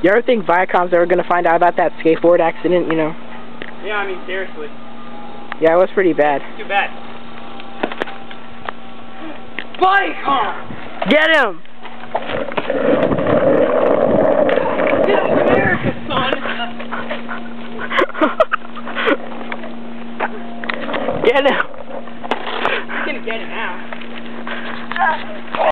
You ever think Viacom's ever gonna find out about that skateboard accident? You know? Yeah, I mean, seriously. Yeah, it was pretty bad. Too bad. Viacom! Get him! This is America, son! Get him! He's gonna get him now.